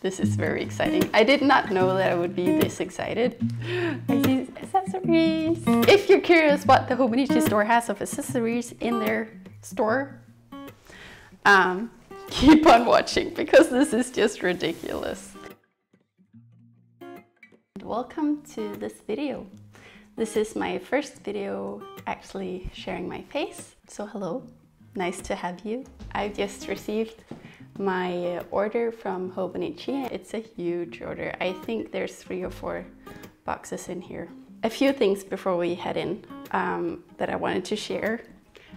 This is very exciting. I did not know that I would be this excited. I see accessories. If you're curious what the Hobonichi store has of accessories in their store, um, keep on watching because this is just ridiculous. Welcome to this video. This is my first video actually sharing my face. So hello, nice to have you. I've just received my order from Hobonichi. It's a huge order. I think there's three or four boxes in here. A few things before we head in um, that I wanted to share.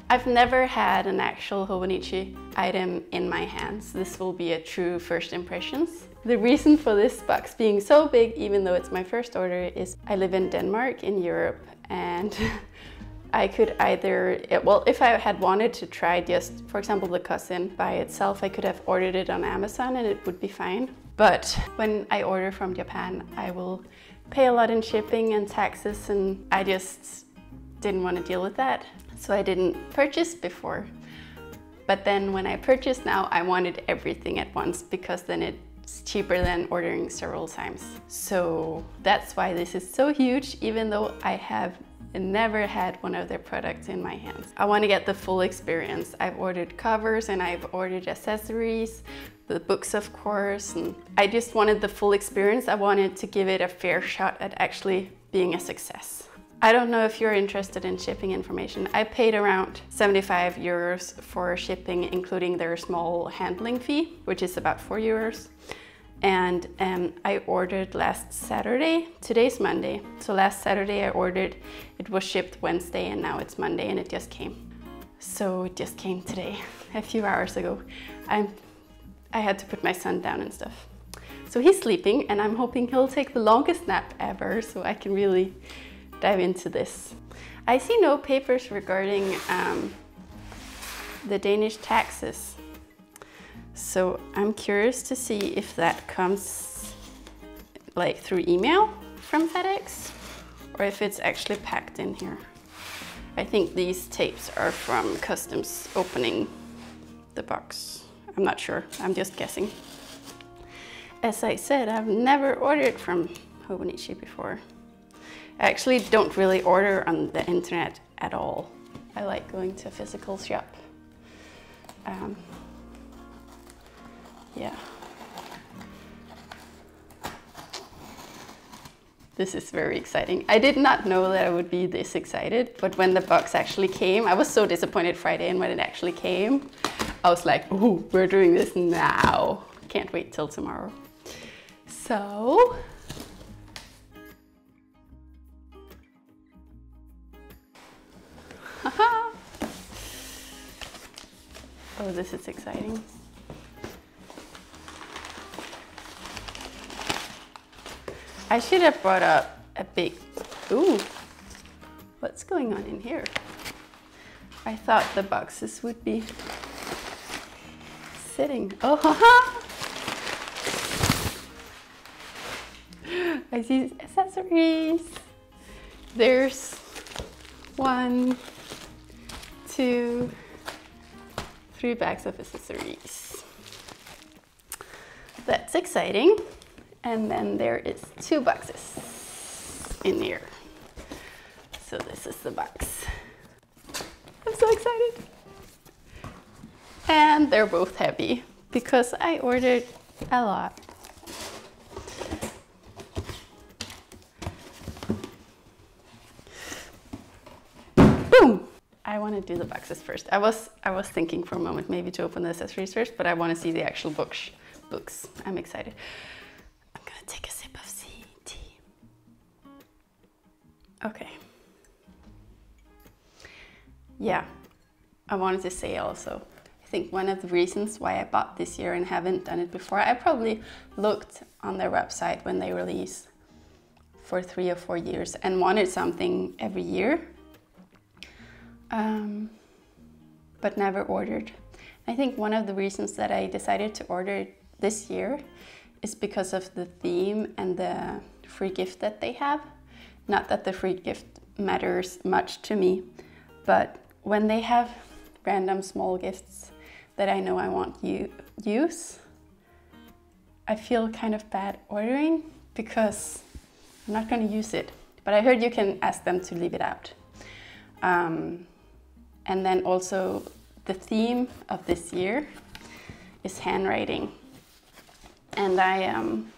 I've never had an actual Hobonichi item in my hands. This will be a true first impressions. The reason for this box being so big, even though it's my first order, is I live in Denmark in Europe and I could either, well, if I had wanted to try just, for example, the cousin by itself, I could have ordered it on Amazon and it would be fine. But when I order from Japan, I will pay a lot in shipping and taxes and I just didn't want to deal with that. So I didn't purchase before. But then when I purchased now, I wanted everything at once because then it's cheaper than ordering several times. So that's why this is so huge, even though I have and never had one of their products in my hands. I want to get the full experience. I've ordered covers and I've ordered accessories, the books of course, and I just wanted the full experience. I wanted to give it a fair shot at actually being a success. I don't know if you're interested in shipping information. I paid around 75 euros for shipping, including their small handling fee, which is about 4 euros and um, I ordered last Saturday. Today's Monday. So last Saturday I ordered, it was shipped Wednesday and now it's Monday and it just came. So it just came today, a few hours ago. I'm, I had to put my son down and stuff. So he's sleeping and I'm hoping he'll take the longest nap ever so I can really dive into this. I see no papers regarding um, the Danish taxes so I'm curious to see if that comes like through email from FedEx or if it's actually packed in here. I think these tapes are from customs opening the box. I'm not sure, I'm just guessing. As I said, I've never ordered from Hobonichi before. I actually don't really order on the internet at all. I like going to a physical shop. Um, yeah. This is very exciting. I did not know that I would be this excited, but when the box actually came, I was so disappointed Friday, and when it actually came, I was like, oh, we're doing this now. Can't wait till tomorrow. So, oh, this is exciting. I should have brought up a big, ooh, what's going on in here? I thought the boxes would be sitting. Oh, haha! I see accessories. There's one, two, three bags of accessories. That's exciting. And then there is two boxes in here. So this is the box. I'm so excited. And they're both heavy because I ordered a lot. Boom! I want to do the boxes first. I was I was thinking for a moment maybe to open the accessories first, but I want to see the actual books. Books. I'm excited take a sip of sea tea. Okay. Yeah, I wanted to say also, I think one of the reasons why I bought this year and haven't done it before, I probably looked on their website when they release for three or four years and wanted something every year, um, but never ordered. I think one of the reasons that I decided to order this year is because of the theme and the free gift that they have. Not that the free gift matters much to me, but when they have random small gifts that I know I want you use, I feel kind of bad ordering because I'm not going to use it. But I heard you can ask them to leave it out. Um, and then also the theme of this year is handwriting. And I um,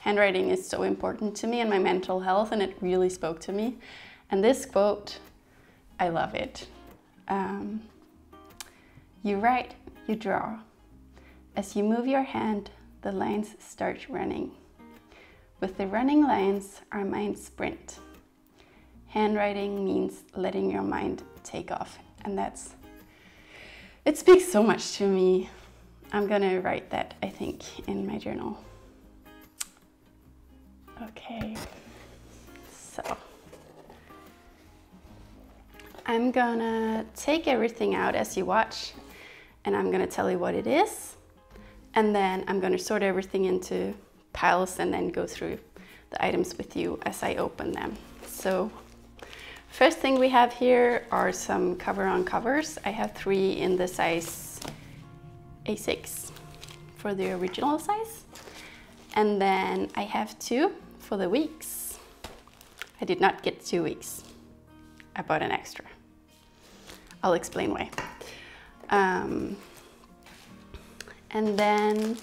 handwriting is so important to me and my mental health, and it really spoke to me. And this quote, I love it. Um, you write, you draw. As you move your hand, the lines start running. With the running lines, our minds sprint. Handwriting means letting your mind take off, and that's it speaks so much to me. I'm gonna write that, I think, in my journal. Okay, so I'm gonna take everything out as you watch and I'm gonna tell you what it is. And then I'm gonna sort everything into piles and then go through the items with you as I open them. So first thing we have here are some cover on covers. I have three in the size A6 for the original size. And then I have two for the weeks. I did not get two weeks. I bought an extra. I'll explain why. Um, and then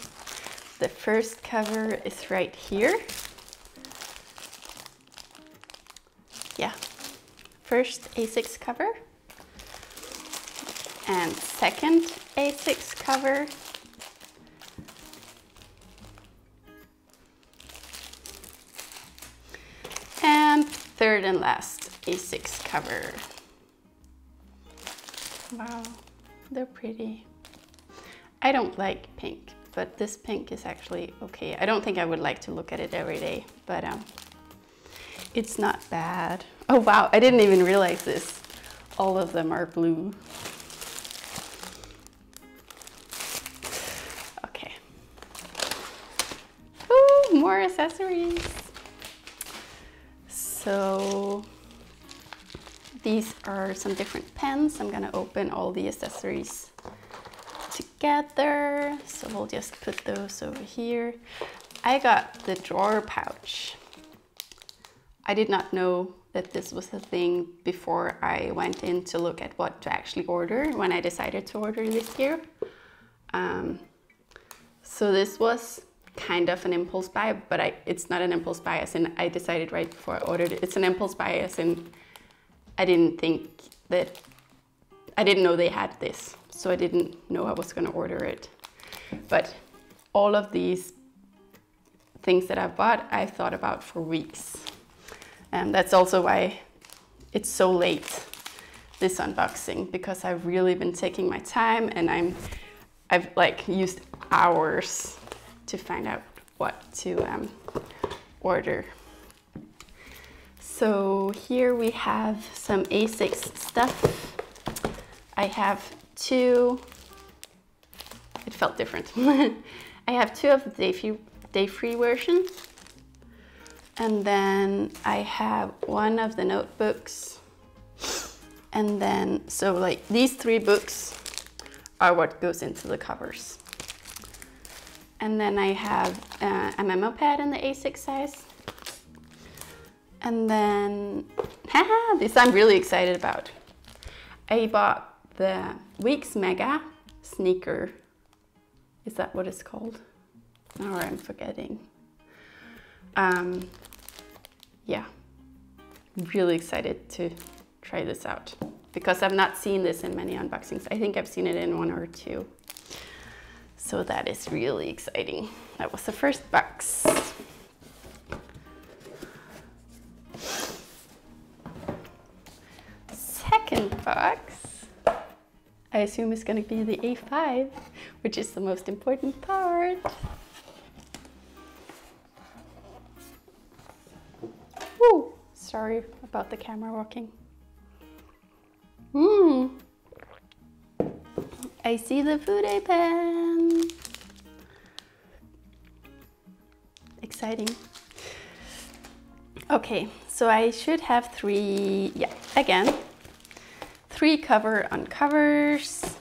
the first cover is right here. Yeah, first A6 cover and second A6 cover And third and last, A6 cover. Wow, they're pretty. I don't like pink, but this pink is actually okay. I don't think I would like to look at it every day, but um, it's not bad. Oh wow, I didn't even realize this. All of them are blue. Accessories. So these are some different pens. I'm gonna open all the accessories together. So we'll just put those over here. I got the drawer pouch. I did not know that this was a thing before I went in to look at what to actually order when I decided to order this year. Um, so this was kind of an impulse buy, but I, it's not an impulse buy as in I decided right before I ordered it. It's an impulse buy as in I didn't think that, I didn't know they had this. So I didn't know I was gonna order it. But all of these things that I've bought, I've thought about for weeks. And that's also why it's so late, this unboxing, because I've really been taking my time and I'm, I've like used hours to find out what to um, order. So here we have some A6 stuff. I have two, it felt different. I have two of the day free, day free version. And then I have one of the notebooks. And then, so like these three books are what goes into the covers. And then I have uh, a memo pad in the A6 size. And then, haha, this I'm really excited about. I bought the Weeks Mega sneaker. Is that what it's called? Now I'm forgetting. Um, yeah, really excited to try this out because I've not seen this in many unboxings. I think I've seen it in one or two. So that is really exciting. That was the first box. Second box, I assume is gonna be the A5, which is the most important part. Woo! Sorry about the camera walking. Mmm. I see the Fude pen. Exciting. Okay, so I should have three, yeah, again, three cover on covers.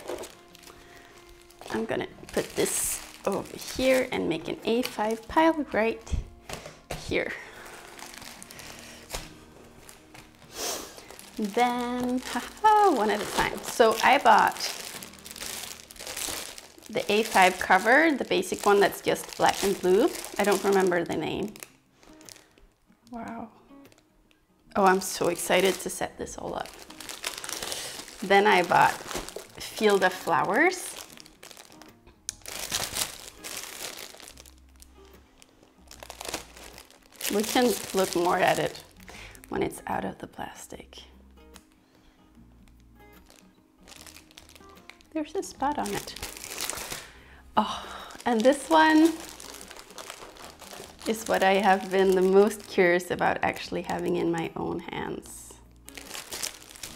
I'm gonna put this over here and make an A5 pile right here. Then, haha, one at a time. So I bought the A5 cover, the basic one that's just black and blue. I don't remember the name. Wow. Oh, I'm so excited to set this all up. Then I bought Field of Flowers. We can look more at it when it's out of the plastic. There's a spot on it. Oh, and this one is what I have been the most curious about actually having in my own hands.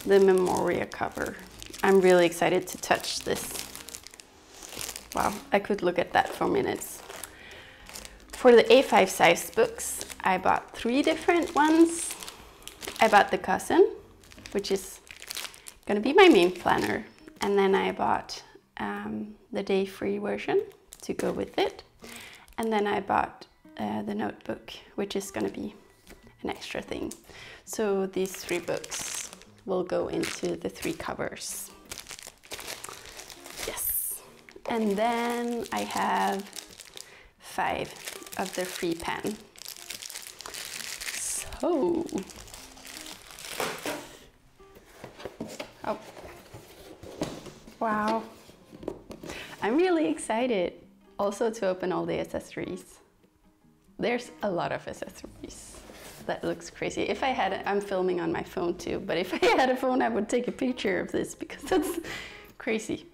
The Memoria cover. I'm really excited to touch this. Wow, I could look at that for minutes. For the A5 size books, I bought three different ones. I bought the cousin, which is gonna be my main planner. And then I bought um, the day free version to go with it. And then I bought uh, the notebook, which is going to be an extra thing. So these three books will go into the three covers. Yes. And then I have five of the free pen. So, oh, wow. I'm really excited also to open all the accessories. There's a lot of accessories. That looks crazy. If I had, I'm filming on my phone too, but if I had a phone, I would take a picture of this because that's crazy.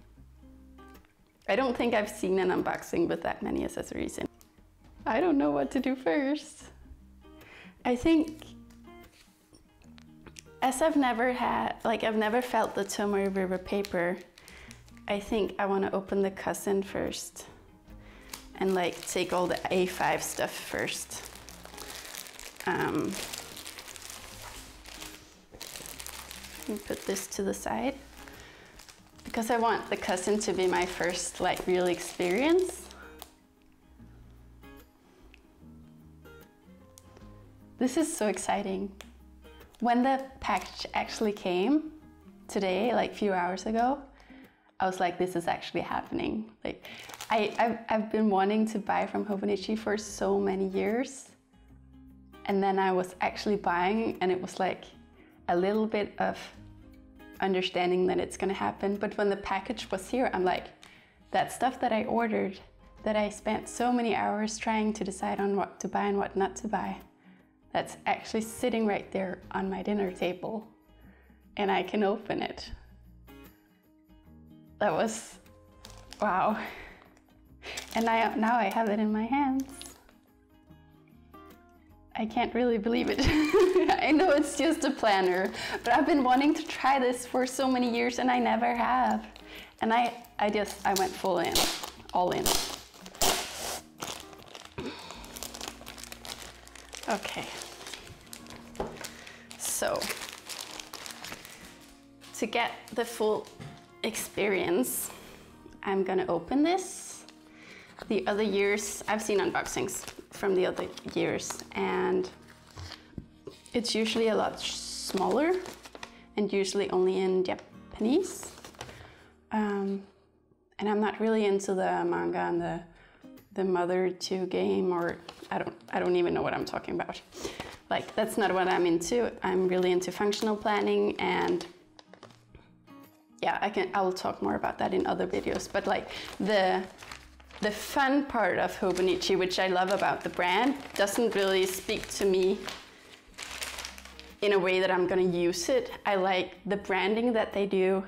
I don't think I've seen an unboxing with that many accessories in. I don't know what to do first. I think, as I've never had, like I've never felt the Tomoe River paper, I think I want to open the cousin first and like take all the A5 stuff first. Um, and put this to the side because I want the cousin to be my first like real experience. This is so exciting. When the package actually came today, like a few hours ago, I was like, this is actually happening. Like, I, I've, I've been wanting to buy from Hobonichi for so many years. And then I was actually buying, and it was like a little bit of understanding that it's gonna happen. But when the package was here, I'm like, that stuff that I ordered, that I spent so many hours trying to decide on what to buy and what not to buy, that's actually sitting right there on my dinner table. And I can open it that was, wow. And I, now I have it in my hands. I can't really believe it. I know it's just a planner, but I've been wanting to try this for so many years and I never have. And I, I just, I went full in, all in. Okay. So, to get the full experience, I'm gonna open this. The other years, I've seen unboxings from the other years and it's usually a lot smaller and usually only in Japanese. Um, and I'm not really into the manga and the the Mother 2 game or I don't I don't even know what I'm talking about. Like that's not what I'm into. I'm really into functional planning and yeah, I can. I will talk more about that in other videos. But like the the fun part of Hobonichi, which I love about the brand, doesn't really speak to me in a way that I'm gonna use it. I like the branding that they do,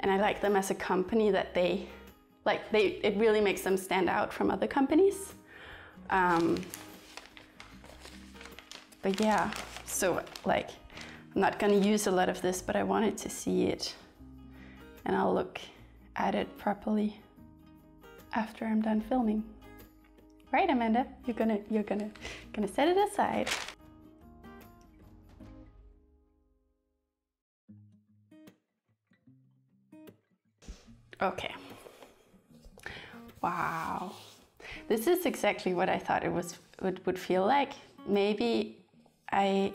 and I like them as a company that they like. They it really makes them stand out from other companies. Um, but yeah, so like I'm not gonna use a lot of this, but I wanted to see it and I'll look at it properly after I'm done filming. Right, Amanda? You're gonna you're gonna gonna set it aside. Okay. Wow. This is exactly what I thought it was would, would feel like. Maybe I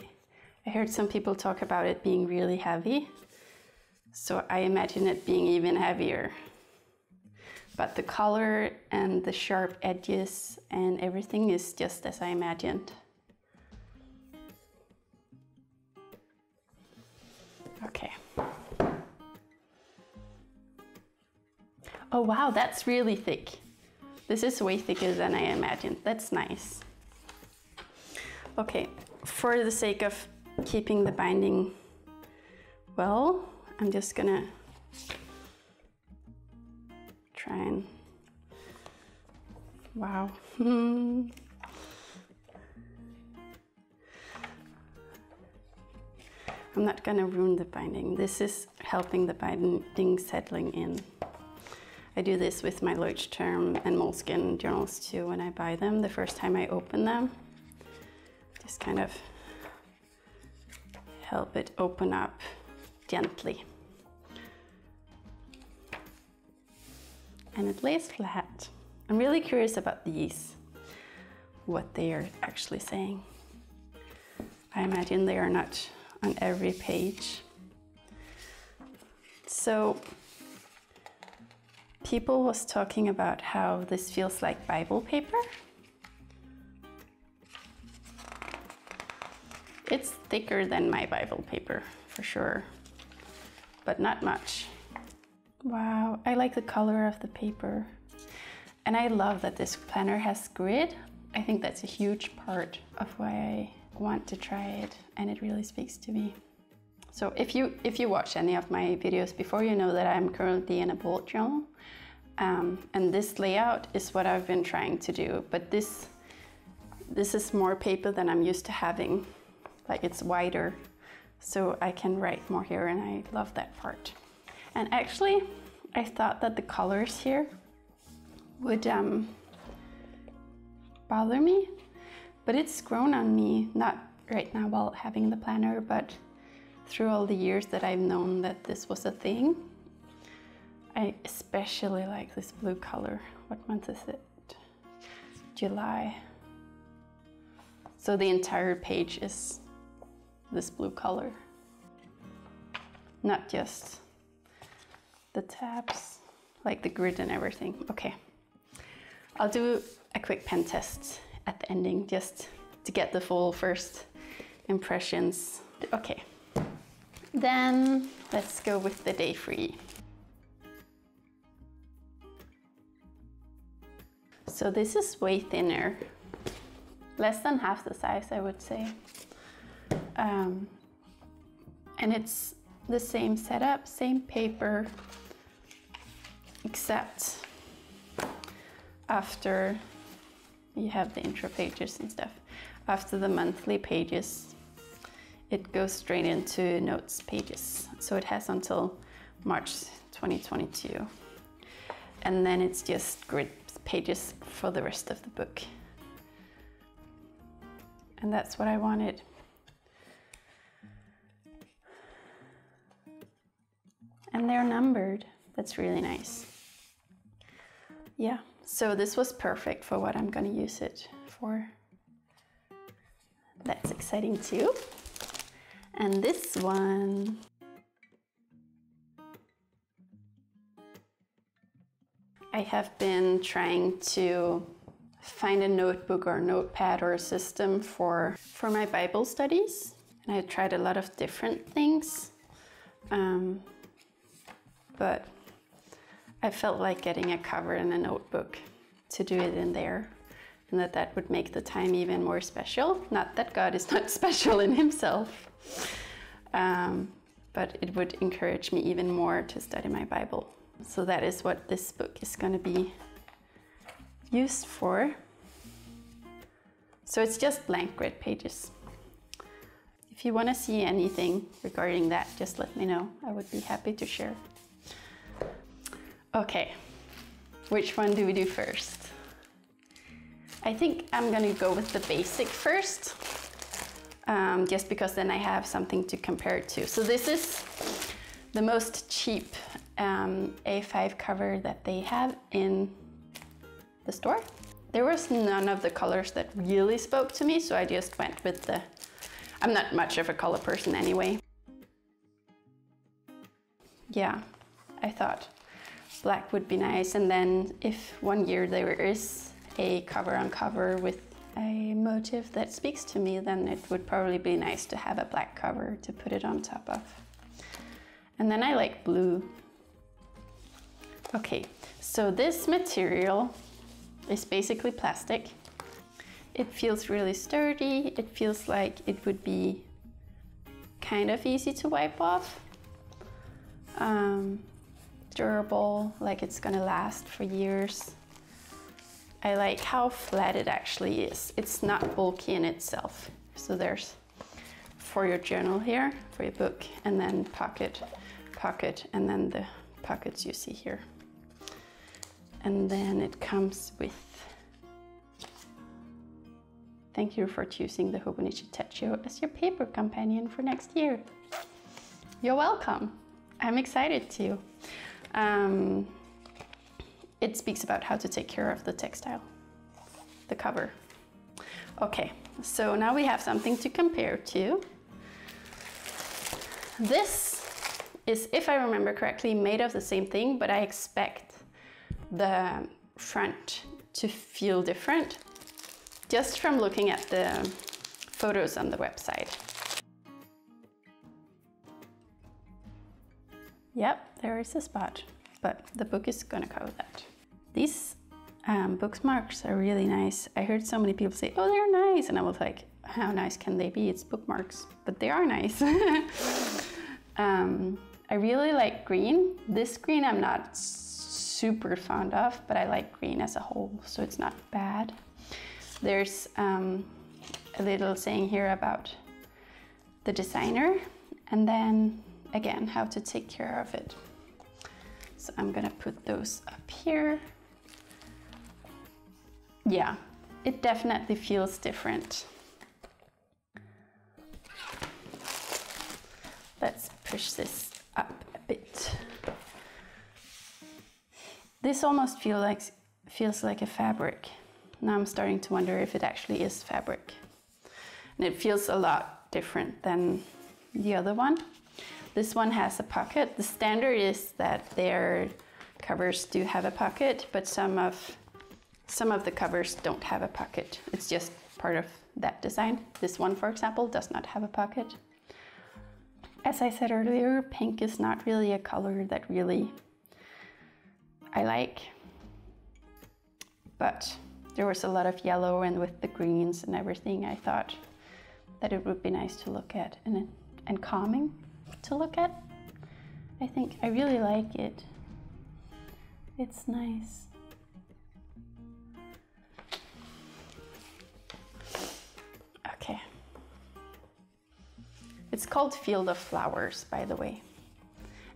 I heard some people talk about it being really heavy. So I imagine it being even heavier. But the color and the sharp edges and everything is just as I imagined. Okay. Oh wow, that's really thick. This is way thicker than I imagined. That's nice. Okay, for the sake of keeping the binding well, I'm just gonna try and, wow. I'm not gonna ruin the binding. This is helping the binding thing settling in. I do this with my Leuchtturm and Moleskine journals too when I buy them. The first time I open them, just kind of help it open up gently. And it lays flat. I'm really curious about these, what they are actually saying. I imagine they are not on every page. So people was talking about how this feels like Bible paper. It's thicker than my Bible paper, for sure, but not much. Wow, I like the color of the paper. And I love that this planner has grid. I think that's a huge part of why I want to try it and it really speaks to me. So if you if you watch any of my videos before, you know that I'm currently in a bullet journal. Um, and this layout is what I've been trying to do, but this this is more paper than I'm used to having. Like it's wider, so I can write more here and I love that part. And actually, I thought that the colors here would um, bother me but it's grown on me, not right now while having the planner, but through all the years that I've known that this was a thing. I especially like this blue color. What month is it? July. So the entire page is this blue color. Not just the tabs, like the grid and everything. Okay, I'll do a quick pen test at the ending just to get the full first impressions. Okay, then let's go with the day free. So this is way thinner, less than half the size I would say. Um, and it's the same setup, same paper, except after you have the intro pages and stuff. After the monthly pages, it goes straight into notes pages. So it has until March 2022. And then it's just grid pages for the rest of the book. And that's what I wanted. And they're numbered. That's really nice. Yeah. So this was perfect for what I'm to use it for. That's exciting too. And this one. I have been trying to find a notebook or notepad or a system for, for my Bible studies. And I tried a lot of different things. Um, but I felt like getting a cover and a notebook to do it in there and that that would make the time even more special. Not that God is not special in himself, um, but it would encourage me even more to study my Bible. So that is what this book is going to be used for. So it's just blank grid pages. If you want to see anything regarding that, just let me know. I would be happy to share. Okay, which one do we do first? I think I'm gonna go with the basic first, um, just because then I have something to compare it to. So this is the most cheap um, A5 cover that they have in the store. there was none of the colors that really spoke to me, so I just went with the, I'm not much of a color person anyway. Yeah, I thought black would be nice. And then if one year there is a cover on cover with a motif that speaks to me, then it would probably be nice to have a black cover to put it on top of. And then I like blue. Okay, so this material is basically plastic. It feels really sturdy. It feels like it would be kind of easy to wipe off. Um, durable, like it's gonna last for years. I like how flat it actually is. It's not bulky in itself. So there's for your journal here, for your book, and then pocket, pocket, and then the pockets you see here. And then it comes with Thank you for choosing the Hobonichi Techo as your paper companion for next year. You're welcome. I'm excited to. Um, it speaks about how to take care of the textile, the cover. Okay, so now we have something to compare to. This is, if I remember correctly, made of the same thing, but I expect the front to feel different just from looking at the photos on the website. Yep, there is a spot, but the book is gonna cover that. These um, bookmarks are really nice. I heard so many people say, oh, they're nice. And I was like, how nice can they be? It's bookmarks, but they are nice. um, I really like green. This green I'm not super fond of, but I like green as a whole, so it's not bad. There's um, a little saying here about the designer and then again how to take care of it. So I'm gonna put those up here. Yeah, it definitely feels different. Let's push this up a bit. This almost feel like, feels like a fabric. Now I'm starting to wonder if it actually is fabric. And it feels a lot different than the other one. This one has a pocket. The standard is that their covers do have a pocket, but some of some of the covers don't have a pocket. It's just part of that design. This one, for example, does not have a pocket. As I said earlier, pink is not really a color that really I like, but there was a lot of yellow and with the greens and everything, I thought that it would be nice to look at and, and calming to look at. I think I really like it. It's nice. Okay. It's called Field of Flowers, by the way.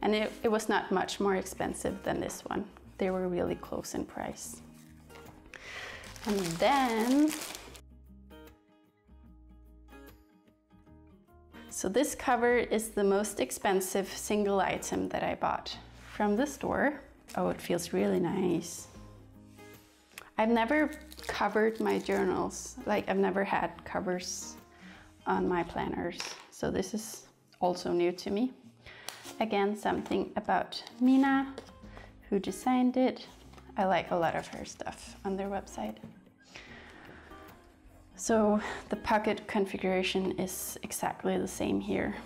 And it, it was not much more expensive than this one. They were really close in price. And then, so this cover is the most expensive single item that I bought from the store. Oh, it feels really nice. I've never covered my journals. Like I've never had covers on my planners. So this is also new to me. Again, something about Mina, who designed it. I like a lot of her stuff on their website. So the pocket configuration is exactly the same here,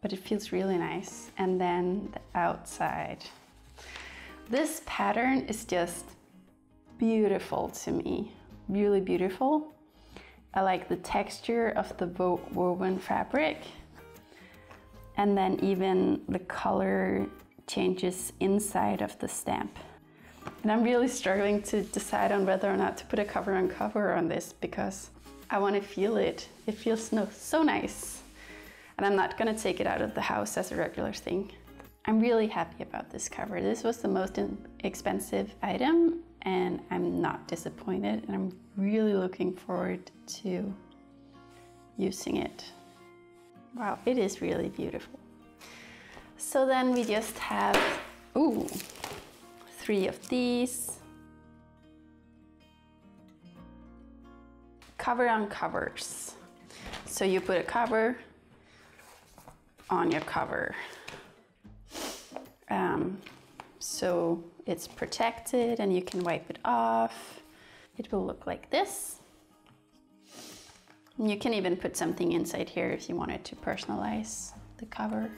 but it feels really nice. And then the outside. This pattern is just beautiful to me, really beautiful. I like the texture of the woven fabric and then even the color changes inside of the stamp. And I'm really struggling to decide on whether or not to put a cover on cover on this because I want to feel it. It feels no, so nice. And I'm not going to take it out of the house as a regular thing. I'm really happy about this cover. This was the most expensive item and I'm not disappointed and I'm really looking forward to using it. Wow, it is really beautiful. So then we just have, ooh, three of these. Cover on covers. So you put a cover on your cover. Um, so it's protected and you can wipe it off. It will look like this. You can even put something inside here if you wanted to personalize the cover.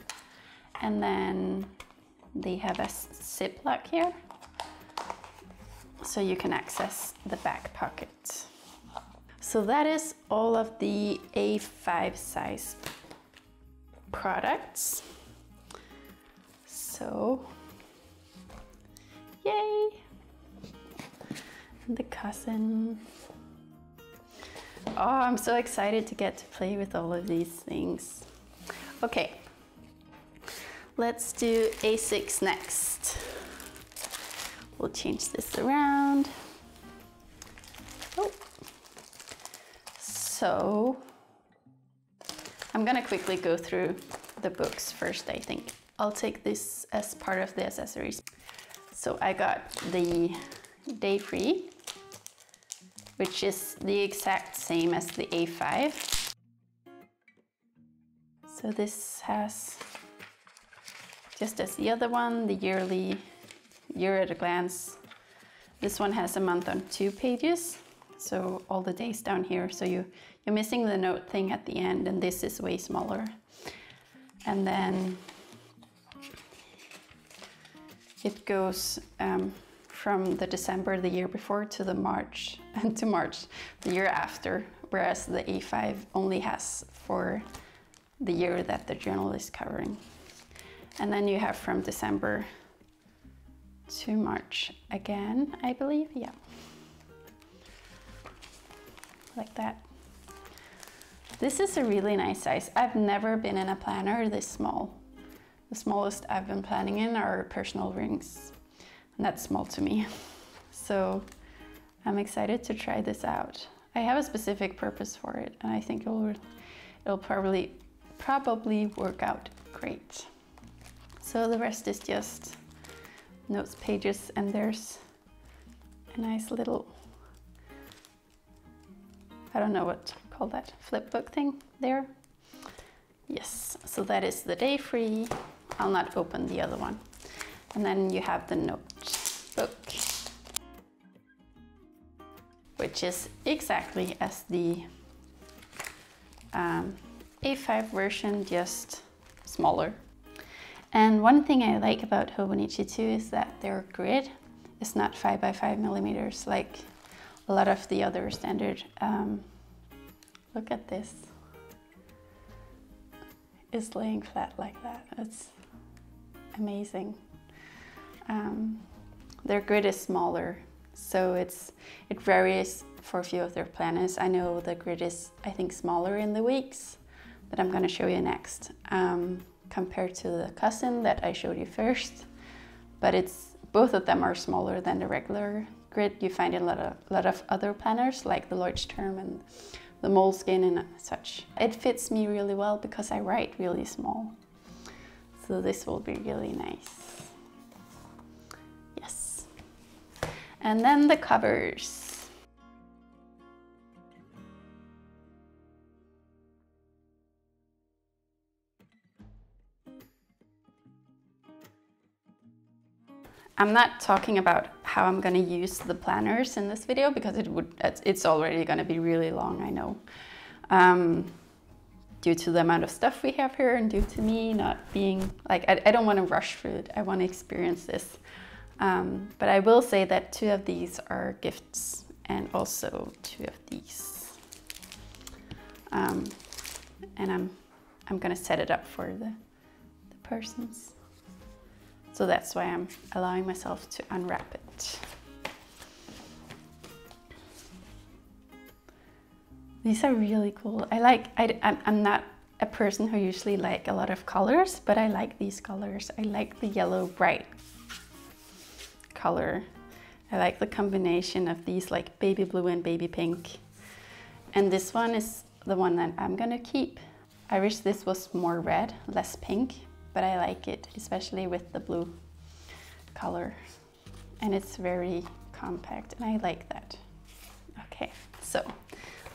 And then they have a ziplock here so you can access the back pocket. So that is all of the A5 size products. So, yay! The cousin. Oh, I'm so excited to get to play with all of these things. Okay, let's do A6 next. We'll change this around. So, I'm gonna quickly go through the books first, I think. I'll take this as part of the accessories. So I got the Day Free, which is the exact same as the A5. So this has, just as the other one, the yearly year at a glance. This one has a month on two pages, so all the days down here. So you, you're missing the note thing at the end, and this is way smaller. And then it goes um, from the December the year before to the March and to March the year after, whereas the A5 only has for the year that the journal is covering. And then you have from December to March again, I believe, yeah. Like that. This is a really nice size. I've never been in a planner this small. The smallest I've been planning in are personal rings, and that's small to me. So I'm excited to try this out. I have a specific purpose for it, and I think it'll, it'll probably, probably work out great. So the rest is just notes pages and there's a nice little, I don't know what call that, flip book thing there. Yes, so that is the day free. I'll not open the other one. And then you have the notebook, which is exactly as the um, A5 version, just smaller. And one thing I like about Hobonichi too is that their grid is not five by five millimeters like a lot of the other standard. Um, look at this. It's laying flat like that. It's amazing. Um, their grid is smaller, so it's it varies for a few of their planners. I know the grid is, I think, smaller in the weeks that I'm going to show you next. Um, compared to the cousin that I showed you first. But it's both of them are smaller than the regular grid you find in a lot of, lot of other planners like the Leuchtturm and the Moleskine and such. It fits me really well because I write really small. So this will be really nice. Yes. And then the covers. I'm not talking about how I'm going to use the planners in this video because it would it's already going to be really long, I know. Um, due to the amount of stuff we have here and due to me not being like I, I don't want to rush through it. I want to experience this. Um, but I will say that two of these are gifts and also two of these. Um, and I'm I'm gonna set it up for the the persons. So that's why I'm allowing myself to unwrap it. These are really cool. I like, I, I'm not a person who usually like a lot of colors, but I like these colors. I like the yellow bright color. I like the combination of these like baby blue and baby pink. And this one is the one that I'm gonna keep. I wish this was more red, less pink, but I like it, especially with the blue color. And it's very compact, and I like that. Okay, so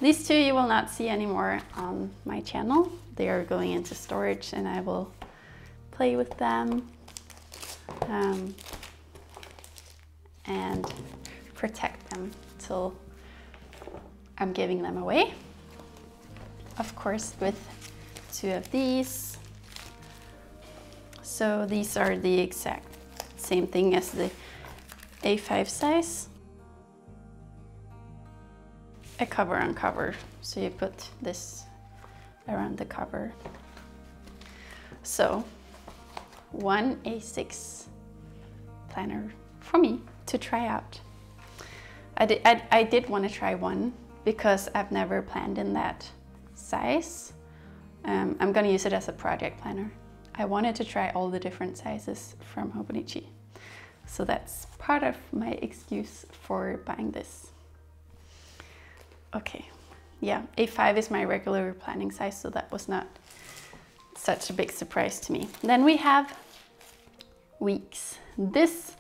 These two you will not see anymore on my channel. They are going into storage and I will play with them um, and protect them till I'm giving them away. Of course with two of these. So these are the exact same thing as the A5 size. A cover on cover. So you put this around the cover. So one A6 planner for me to try out. I did, I, I did want to try one because I've never planned in that size. Um, I'm going to use it as a project planner. I wanted to try all the different sizes from Hobonichi. So that's part of my excuse for buying this. Okay, yeah, A5 is my regular planning size, so that was not such a big surprise to me. Then we have weeks. This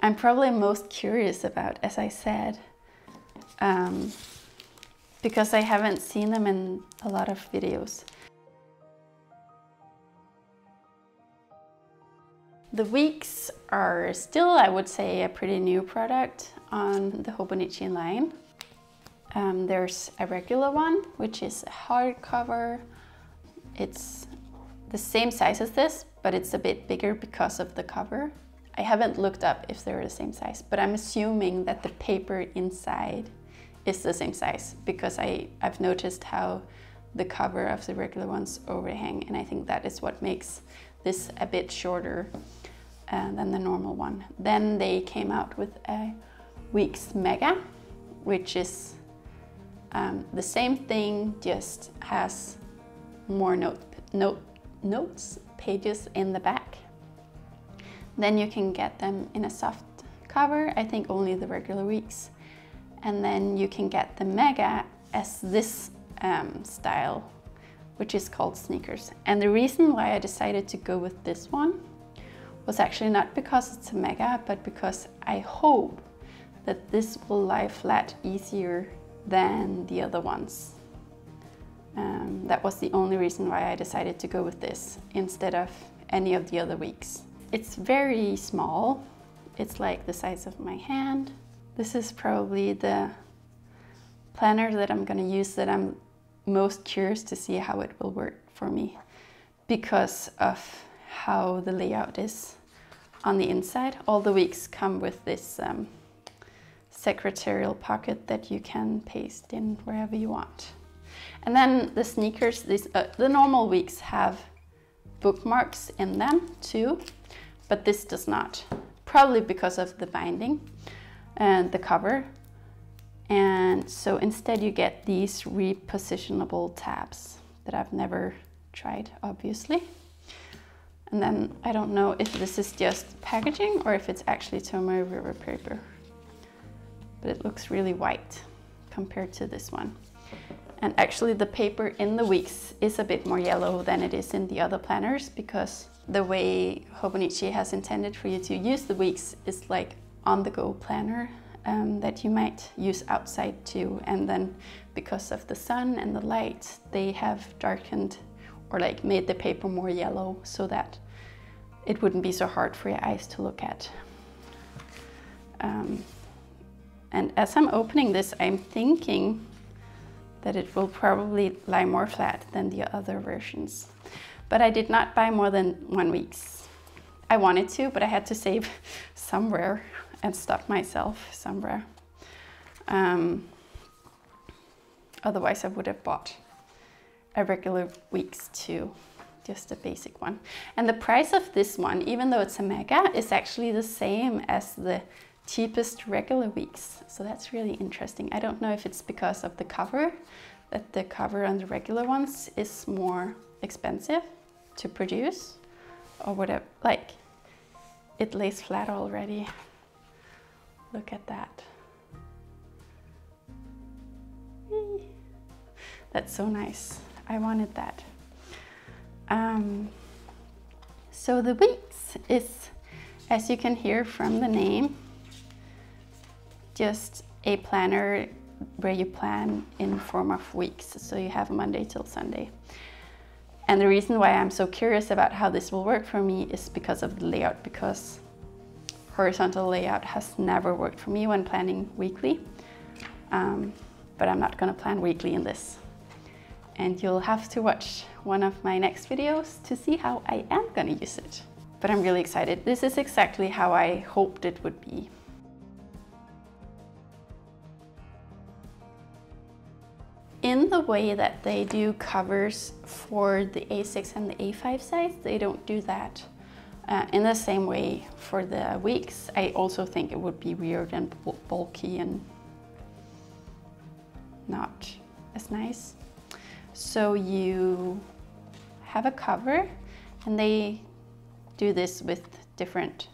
I'm probably most curious about, as I said, um, because I haven't seen them in a lot of videos. The Weeks are still, I would say, a pretty new product on the Hobonichi line. Um, there's a regular one, which is a hardcover. It's the same size as this, but it's a bit bigger because of the cover. I haven't looked up if they're the same size, but I'm assuming that the paper inside is the same size because I, I've noticed how the cover of the regular ones overhang and I think that is what makes this a bit shorter uh, than the normal one. Then they came out with a Weeks Mega, which is um, the same thing, just has more note, note, notes, pages in the back. Then you can get them in a soft cover, I think only the regular weeks. And then you can get the Mega as this um, style, which is called sneakers. And the reason why I decided to go with this one was actually not because it's a Mega, but because I hope that this will lie flat easier than the other ones. Um, that was the only reason why I decided to go with this instead of any of the other weeks. It's very small. It's like the size of my hand. This is probably the planner that I'm going to use that I'm most curious to see how it will work for me because of how the layout is on the inside. All the weeks come with this um, secretarial pocket that you can paste in wherever you want. And then the sneakers, these, uh, the normal weeks have bookmarks in them too, but this does not. Probably because of the binding and the cover. And so instead you get these repositionable tabs that I've never tried, obviously. And then I don't know if this is just packaging or if it's actually Tomoe River paper but it looks really white compared to this one. And actually the paper in the weeks is a bit more yellow than it is in the other planners because the way Hobonichi has intended for you to use the weeks is like on-the-go planner um, that you might use outside too. And then because of the sun and the light, they have darkened or like made the paper more yellow so that it wouldn't be so hard for your eyes to look at. Um, and as I'm opening this, I'm thinking that it will probably lie more flat than the other versions. But I did not buy more than one week's. I wanted to, but I had to save somewhere and stop myself somewhere. Um, otherwise I would have bought regular week's too, just a basic one. And the price of this one, even though it's a mega, is actually the same as the cheapest regular weeks. So that's really interesting. I don't know if it's because of the cover, that the cover on the regular ones is more expensive to produce or whatever. Like, it lays flat already. Look at that. That's so nice. I wanted that. Um, so the weeks is, as you can hear from the name, just a planner where you plan in form of weeks. So you have Monday till Sunday. And the reason why I'm so curious about how this will work for me is because of the layout, because horizontal layout has never worked for me when planning weekly. Um, but I'm not gonna plan weekly in this. And you'll have to watch one of my next videos to see how I am gonna use it. But I'm really excited. This is exactly how I hoped it would be. In the way that they do covers for the A6 and the A5 size, they don't do that uh, in the same way for the weeks. I also think it would be weird and bulky and not as nice. So you have a cover and they do this with different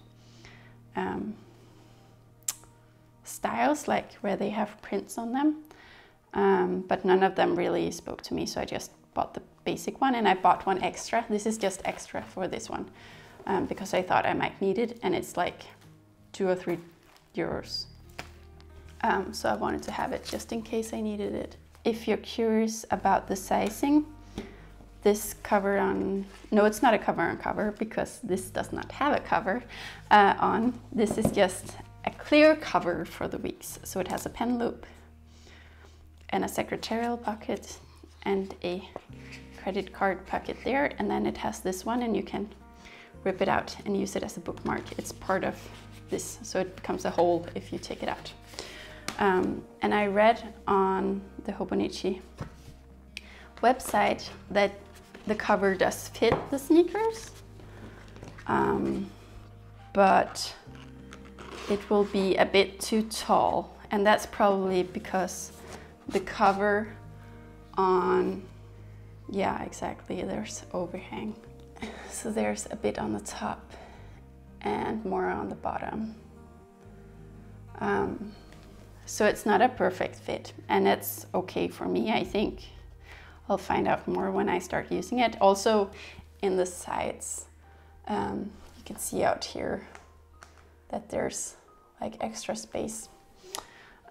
um, styles, like where they have prints on them. Um, but none of them really spoke to me, so I just bought the basic one and I bought one extra. This is just extra for this one um, because I thought I might need it and it's like two or three euros. Um, so I wanted to have it just in case I needed it. If you're curious about the sizing, this cover on, no it's not a cover on cover because this does not have a cover uh, on. This is just a clear cover for the weeks. So it has a pen loop and a secretarial pocket and a credit card pocket there. And then it has this one and you can rip it out and use it as a bookmark. It's part of this, so it becomes a whole if you take it out. Um, and I read on the Hobonichi website that the cover does fit the sneakers, um, but it will be a bit too tall. And that's probably because the cover on, yeah, exactly, there's overhang. So there's a bit on the top and more on the bottom. Um, so it's not a perfect fit and it's okay for me, I think. I'll find out more when I start using it. Also in the sides, um, you can see out here that there's like extra space.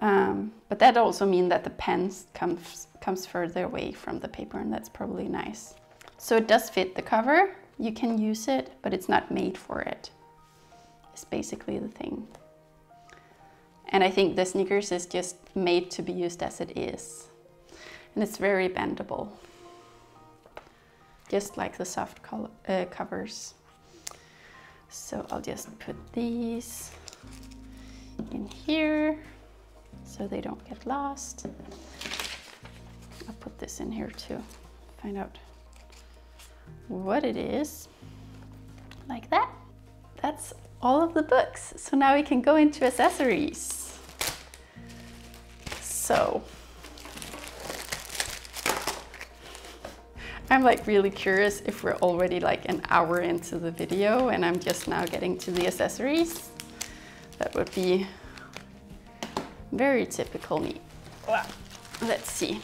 Um, but that also means that the pen comes, comes further away from the paper and that's probably nice. So it does fit the cover, you can use it, but it's not made for it. It's basically the thing. And I think the sneakers is just made to be used as it is. And it's very bendable. Just like the soft uh, covers. So I'll just put these in here so they don't get lost. I'll put this in here too, find out what it is, like that. That's all of the books. So now we can go into accessories. So, I'm like really curious if we're already like an hour into the video and I'm just now getting to the accessories. That would be very typical me. Let's see.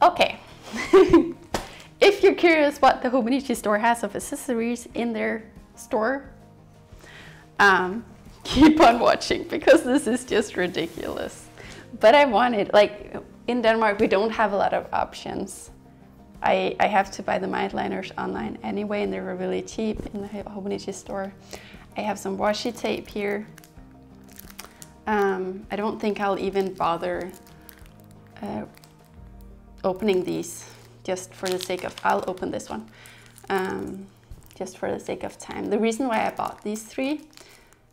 Okay. if you're curious what the Hobonichi store has of accessories in their store, um, keep on watching because this is just ridiculous. But I wanted, like in Denmark, we don't have a lot of options. I, I have to buy the Mildliners online anyway, and they were really cheap in the Hobonichi store. I have some washi tape here. Um, I don't think I'll even bother uh, opening these just for the sake of, I'll open this one, um, just for the sake of time. The reason why I bought these three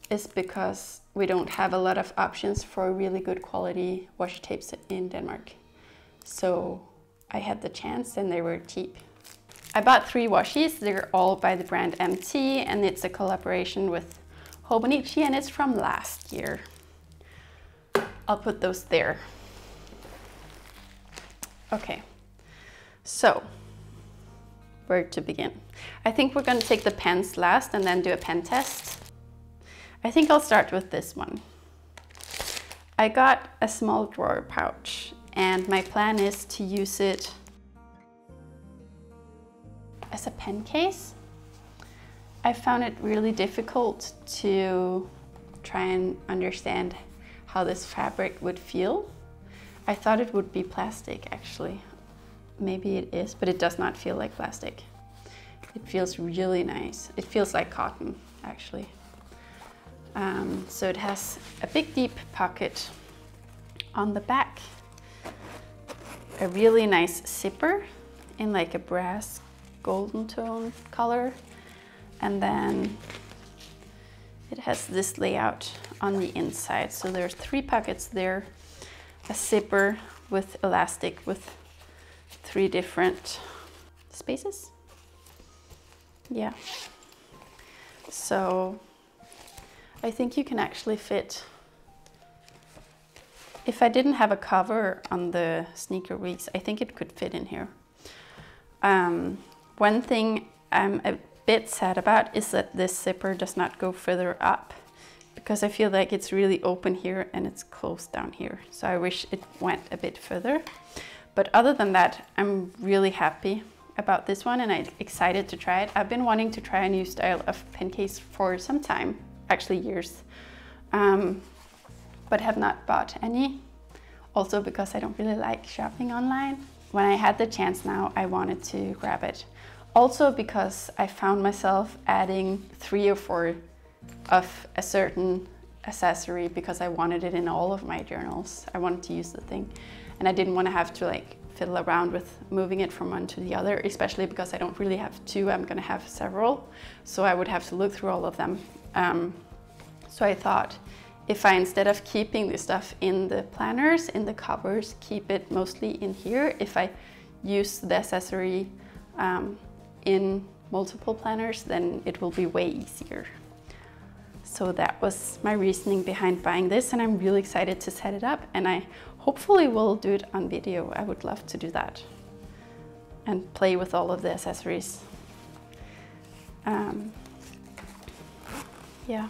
is because we don't have a lot of options for really good quality washi tapes in Denmark. So I had the chance and they were cheap. I bought three washis, they're all by the brand MT and it's a collaboration with Hobonichi and it's from last year. I'll put those there. Okay, so, where to begin? I think we're gonna take the pens last and then do a pen test. I think I'll start with this one. I got a small drawer pouch and my plan is to use it as a pen case. I found it really difficult to try and understand how this fabric would feel I thought it would be plastic actually. Maybe it is, but it does not feel like plastic. It feels really nice. It feels like cotton actually. Um, so it has a big deep pocket on the back. A really nice zipper in like a brass golden tone color. And then it has this layout on the inside. So there's three pockets there, a zipper with elastic with three different spaces. Yeah. So I think you can actually fit, if I didn't have a cover on the sneaker weeks, I think it could fit in here. Um, one thing I'm a bit sad about is that this zipper does not go further up because I feel like it's really open here and it's closed down here. So I wish it went a bit further. But other than that, I'm really happy about this one and I'm excited to try it. I've been wanting to try a new style of pen case for some time, actually years, um, but have not bought any. Also because I don't really like shopping online. When I had the chance now, I wanted to grab it. Also because I found myself adding three or four of a certain accessory because I wanted it in all of my journals. I wanted to use the thing and I didn't want to have to like fiddle around with moving it from one to the other, especially because I don't really have two, I'm gonna have several. So I would have to look through all of them. Um, so I thought if I, instead of keeping the stuff in the planners, in the covers, keep it mostly in here, if I use the accessory um, in multiple planners, then it will be way easier. So that was my reasoning behind buying this and I'm really excited to set it up and I hopefully we'll do it on video. I would love to do that and play with all of the accessories. Um, yeah,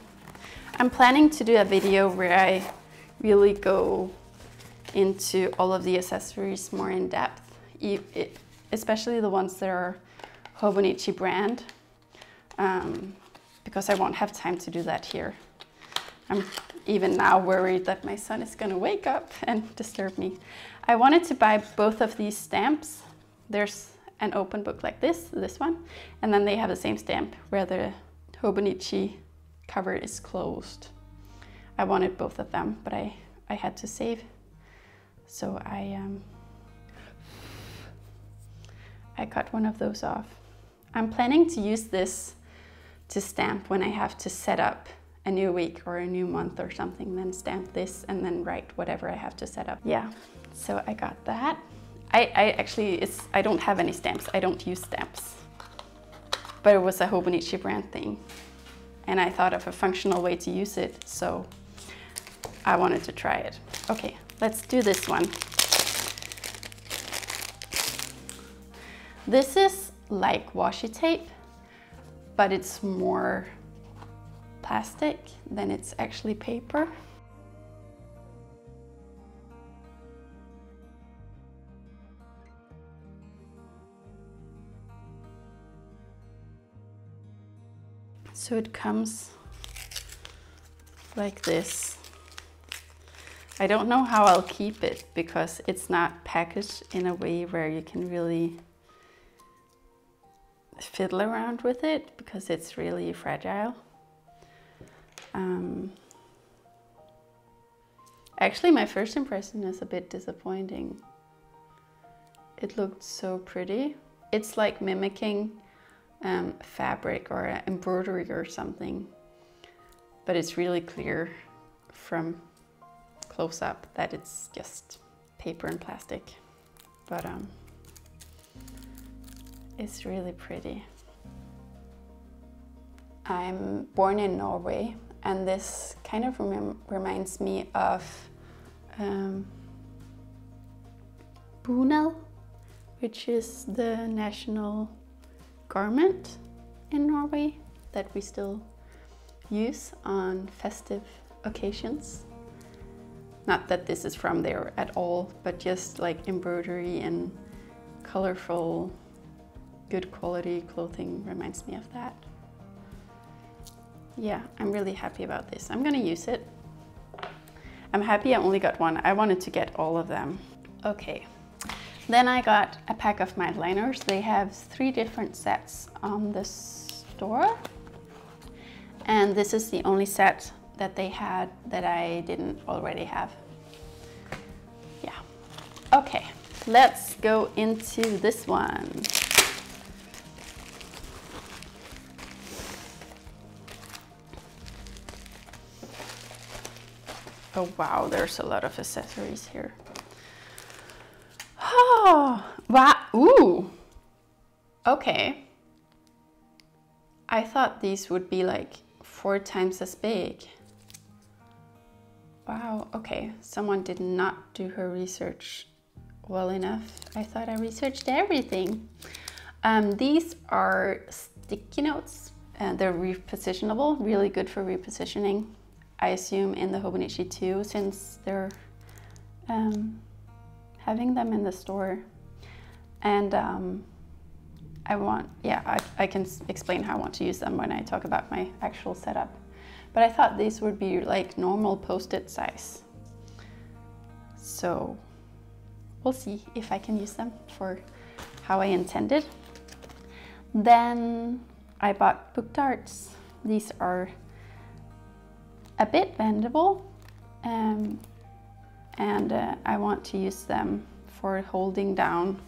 I'm planning to do a video where I really go into all of the accessories more in depth, especially the ones that are Hobonichi brand. Um, because I won't have time to do that here. I'm even now worried that my son is going to wake up and disturb me. I wanted to buy both of these stamps. There's an open book like this, this one, and then they have the same stamp where the Hobonichi cover is closed. I wanted both of them, but I, I had to save. So I, um, I cut one of those off. I'm planning to use this to stamp when I have to set up a new week or a new month or something, then stamp this and then write whatever I have to set up. Yeah, so I got that. I, I actually, it's, I don't have any stamps. I don't use stamps. But it was a Hobonichi brand thing. And I thought of a functional way to use it, so I wanted to try it. Okay, let's do this one. This is like washi tape, but it's more plastic than it's actually paper. So it comes like this. I don't know how I'll keep it because it's not packaged in a way where you can really fiddle around with it because it's really fragile. Um, actually, my first impression is a bit disappointing. It looked so pretty. It's like mimicking um, fabric or embroidery or something, but it's really clear from close up that it's just paper and plastic. But um, it's really pretty. I'm born in Norway and this kind of rem reminds me of um, bunad, which is the national garment in Norway that we still use on festive occasions. Not that this is from there at all, but just like embroidery and colorful good quality clothing reminds me of that. Yeah, I'm really happy about this. I'm gonna use it. I'm happy I only got one. I wanted to get all of them. Okay. Then I got a pack of Mildliners. They have three different sets on the store. And this is the only set that they had that I didn't already have. Yeah. Okay, let's go into this one. Oh wow, there's a lot of accessories here. Oh, wow, ooh. Okay. I thought these would be like four times as big. Wow, okay, someone did not do her research well enough. I thought I researched everything. Um, these are sticky notes. Uh, they're repositionable, really good for repositioning. I assume in the Hobonichi too, since they're um, having them in the store. And um, I want, yeah, I, I can explain how I want to use them when I talk about my actual setup. But I thought these would be like normal post-it size. So we'll see if I can use them for how I intended. Then I bought book darts. These are a bit bendable um, and uh, I want to use them for holding down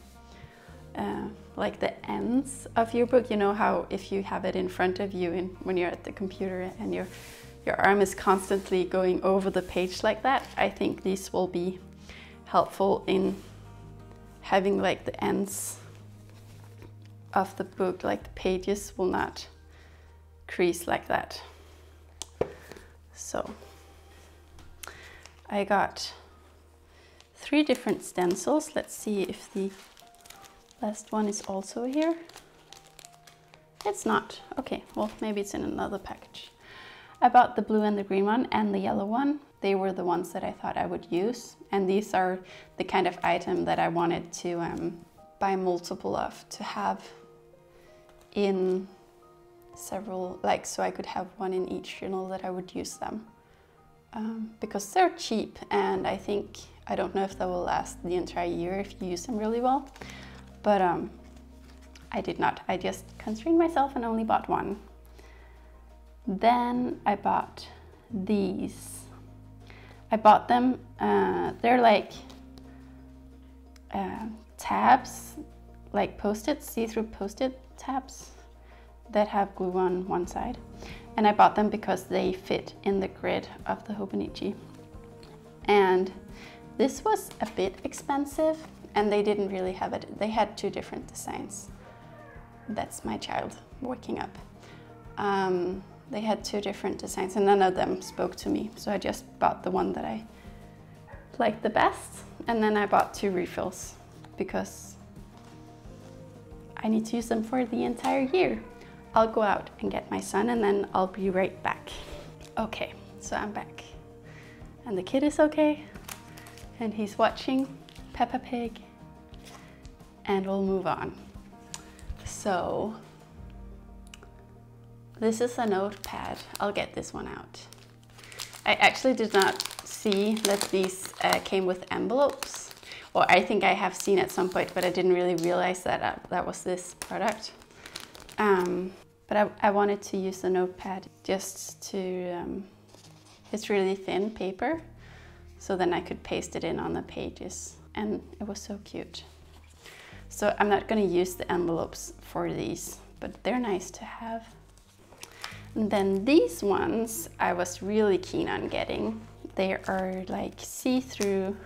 uh, like the ends of your book. You know how if you have it in front of you and when you're at the computer and your your arm is constantly going over the page like that, I think these will be helpful in having like the ends of the book, like the pages will not crease like that. So I got three different stencils. Let's see if the last one is also here. It's not. Okay, well, maybe it's in another package. I bought the blue and the green one and the yellow one. They were the ones that I thought I would use. And these are the kind of item that I wanted to um, buy multiple of to have in several, like so I could have one in each journal that I would use them. Um, because they're cheap and I think, I don't know if they will last the entire year if you use them really well, but um, I did not. I just constrained myself and only bought one. Then I bought these. I bought them, uh, they're like uh, tabs, like post-it, see-through post-it tabs that have glue on one side. And I bought them because they fit in the grid of the Hobonichi. And this was a bit expensive and they didn't really have it. They had two different designs. That's my child waking up. Um, they had two different designs and none of them spoke to me. So I just bought the one that I liked the best. And then I bought two refills because I need to use them for the entire year. I'll go out and get my son and then I'll be right back. Okay, so I'm back. And the kid is okay. And he's watching Peppa Pig. And we'll move on. So, this is a notepad. I'll get this one out. I actually did not see that these uh, came with envelopes. Or I think I have seen at some point, but I didn't really realize that uh, that was this product. Um, but I, I, wanted to use the notepad just to, um, it's really thin paper, so then I could paste it in on the pages. And it was so cute. So I'm not gonna use the envelopes for these, but they're nice to have. And then these ones I was really keen on getting. They are like see-through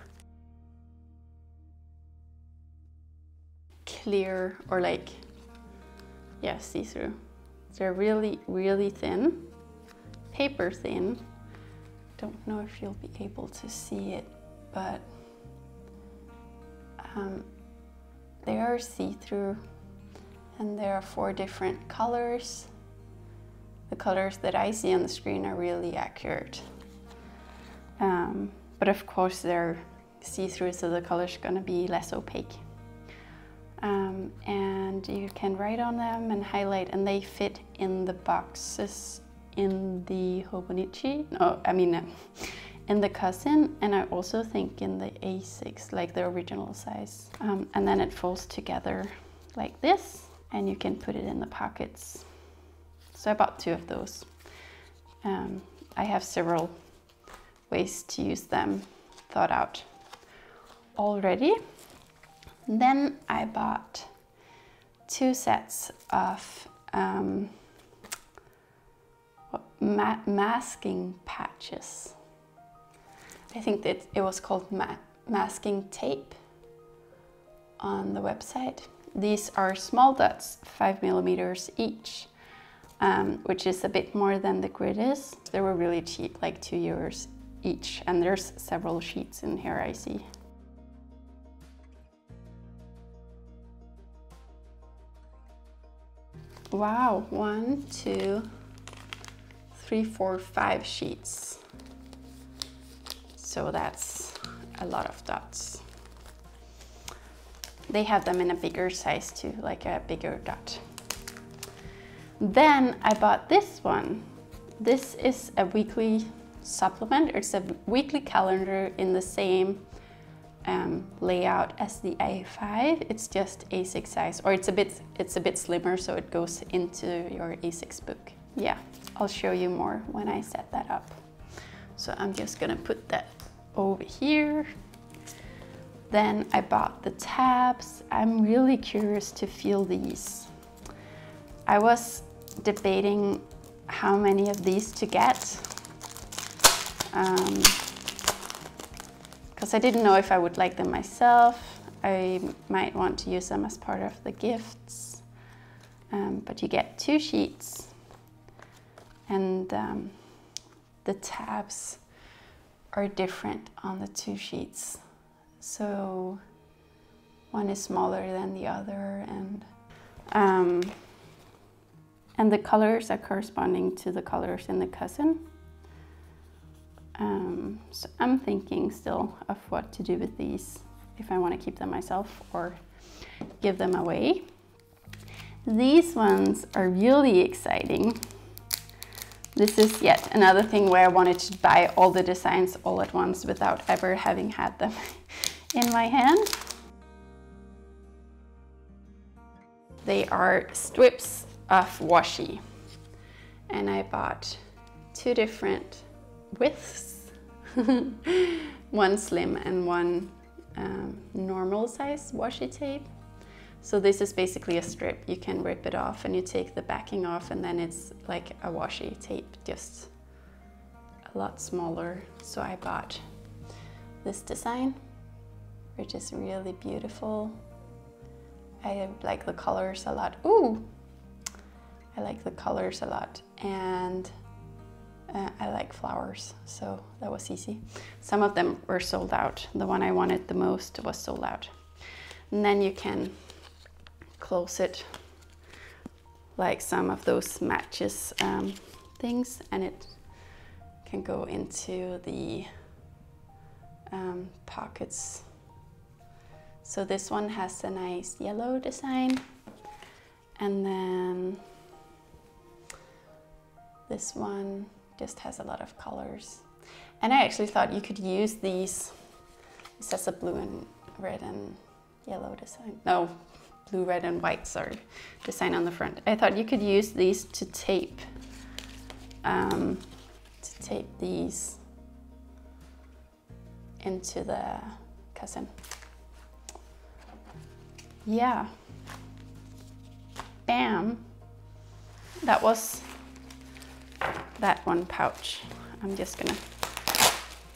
clear or like yeah, see-through. They're really, really thin, paper thin. Don't know if you'll be able to see it, but um, they are see-through and there are four different colors. The colors that I see on the screen are really accurate. Um, but of course they're see-through so the color's gonna be less opaque. Um, and you can write on them and highlight and they fit in the boxes in the Hobonichi, no, I mean uh, in the cousin and I also think in the A6, like the original size. Um, and then it folds together like this and you can put it in the pockets. So I bought two of those. Um, I have several ways to use them thought out already. Then I bought two sets of um, ma masking patches. I think that it was called ma masking tape on the website. These are small dots, five millimeters each, um, which is a bit more than the grid is. They were really cheap, like two euros each, and there's several sheets in here I see. Wow, one, two, three, four, five sheets. So that's a lot of dots. They have them in a bigger size too, like a bigger dot. Then I bought this one. This is a weekly supplement. It's a weekly calendar in the same um, layout as the A5. It's just A6 size, or it's a bit it's a bit slimmer, so it goes into your A6 book. Yeah, I'll show you more when I set that up. So I'm just gonna put that over here. Then I bought the tabs. I'm really curious to feel these. I was debating how many of these to get. Um, because I didn't know if I would like them myself. I might want to use them as part of the gifts. Um, but you get two sheets and um, the tabs are different on the two sheets. So one is smaller than the other and um, and the colors are corresponding to the colors in the cousin. Um, so I'm thinking still of what to do with these, if I want to keep them myself or give them away. These ones are really exciting. This is yet another thing where I wanted to buy all the designs all at once without ever having had them in my hand. They are strips of washi and I bought two different widths, one slim and one um, normal size washi tape. So this is basically a strip. You can rip it off and you take the backing off and then it's like a washi tape, just a lot smaller. So I bought this design, which is really beautiful. I like the colors a lot. Ooh, I like the colors a lot. And uh, I like flowers, so that was easy. Some of them were sold out. The one I wanted the most was sold out. And then you can close it like some of those matches um, things and it can go into the um, pockets. So this one has a nice yellow design and then this one just has a lot of colors. And I actually thought you could use these. It says a blue and red and yellow design. No, blue, red, and white, sorry, design on the front. I thought you could use these to tape, um, to tape these into the cousin. Yeah. Bam. That was that one pouch. I'm just gonna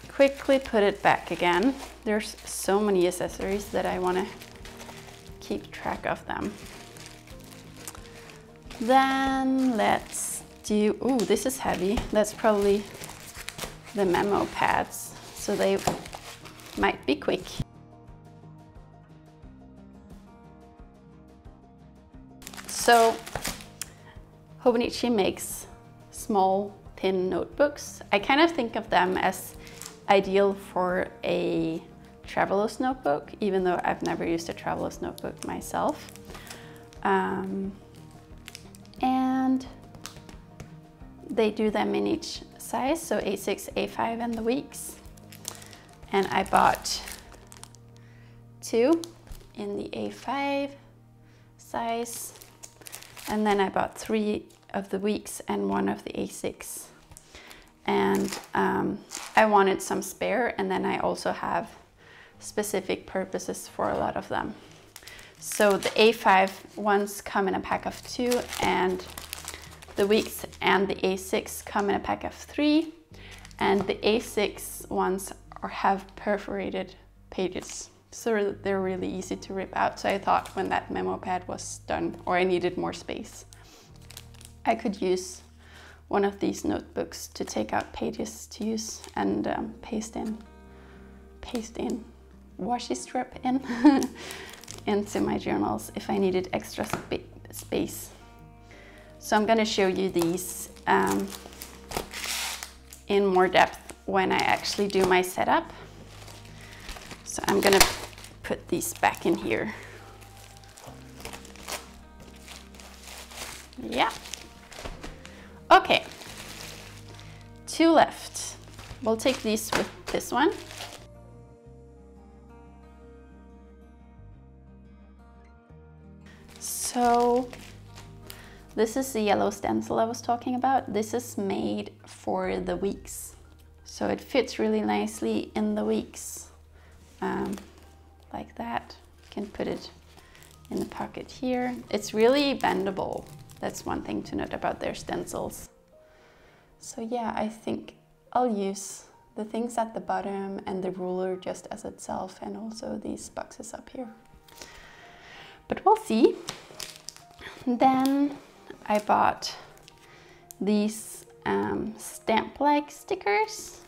quickly put it back again. There's so many accessories that I wanna keep track of them. Then let's do, oh, this is heavy. That's probably the memo pads. So they might be quick. So Hobonichi makes small thin notebooks. I kind of think of them as ideal for a traveler's notebook, even though I've never used a traveler's notebook myself. Um, and they do them in each size, so A6, A5 and the weeks. And I bought two in the A5 size. And then I bought three of the weeks and one of the A6. And um, I wanted some spare and then I also have specific purposes for a lot of them. So the A5 ones come in a pack of two and the weeks and the A6 come in a pack of three. And the A6 ones are, have perforated pages. So they're really easy to rip out. So I thought when that memo pad was done or I needed more space, I could use one of these notebooks to take out pages to use and um, paste in, paste in, washi strip in into my journals if I needed extra spa space. So I'm going to show you these um, in more depth when I actually do my setup. So I'm going to put these back in here. Yeah. Okay. Two left. We'll take these with this one. So this is the yellow stencil I was talking about. This is made for the weeks. So it fits really nicely in the weeks, um, like that. You can put it in the pocket here. It's really bendable. That's one thing to note about their stencils. So yeah, I think I'll use the things at the bottom and the ruler just as itself and also these boxes up here. But we'll see. Then I bought these um, stamp-like stickers.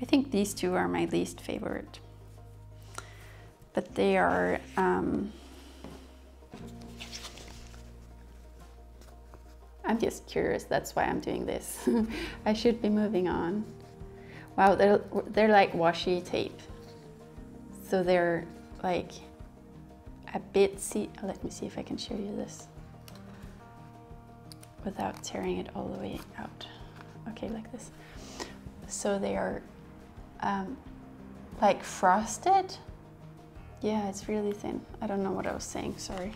I think these two are my least favorite. But they are um, I'm just curious, that's why I'm doing this. I should be moving on. Wow, they're, they're like washi tape. So they're like a bit, see, let me see if I can show you this without tearing it all the way out. Okay, like this. So they are um, like frosted. Yeah, it's really thin. I don't know what I was saying, sorry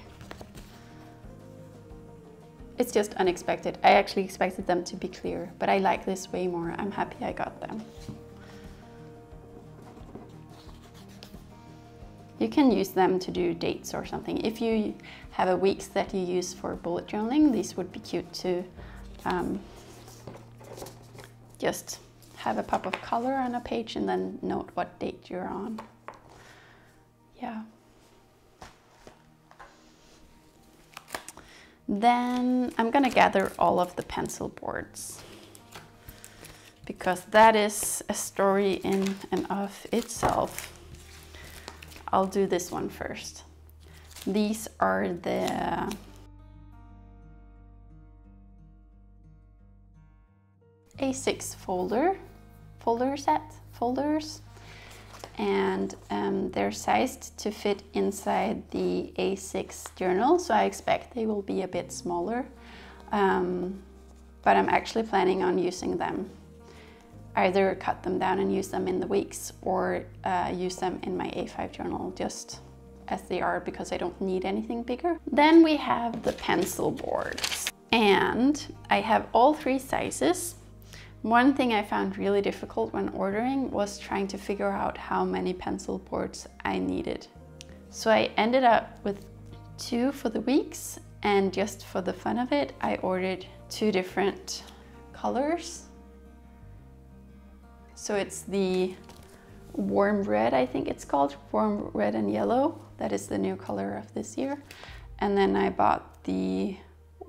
it's just unexpected. I actually expected them to be clear, but I like this way more. I'm happy I got them. You can use them to do dates or something. If you have a weeks that you use for bullet journaling, these would be cute to um, just have a pop of color on a page and then note what date you're on. Yeah. Then I'm gonna gather all of the pencil boards because that is a story in and of itself. I'll do this one first. These are the A6 folder, folder set, folders and um, they're sized to fit inside the A6 journal, so I expect they will be a bit smaller. Um, but I'm actually planning on using them. Either cut them down and use them in the weeks or uh, use them in my A5 journal just as they are because I don't need anything bigger. Then we have the pencil boards. And I have all three sizes one thing I found really difficult when ordering was trying to figure out how many pencil boards I needed. So I ended up with two for the weeks and just for the fun of it, I ordered two different colors. So it's the warm red, I think it's called, warm red and yellow. That is the new color of this year. And then I bought the